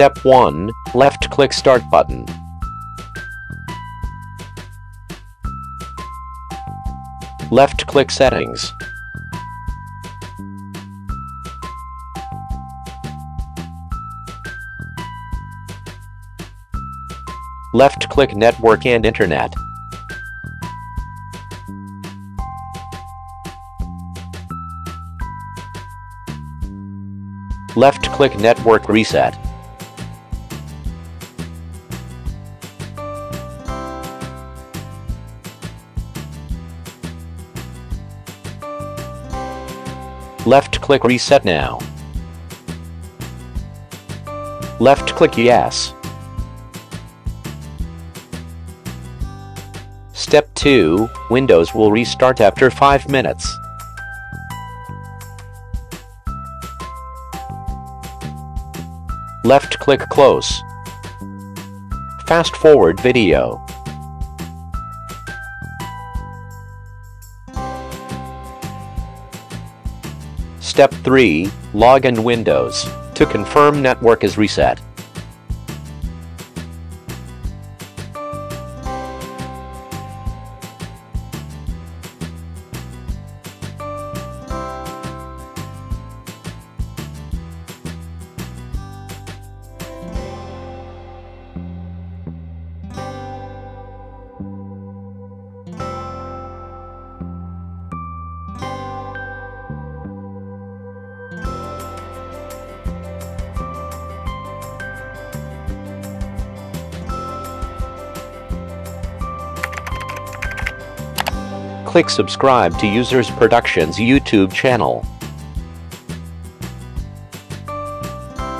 Step 1. Left-click Start button. Left-click Settings. Left-click Network and Internet. Left-click Network Reset. Left-click Reset now. Left-click Yes. Step 2, Windows will restart after 5 minutes. Left-click Close. Fast forward video. Step 3, Log in Windows, to confirm network is reset. Click subscribe to Users Productions YouTube channel.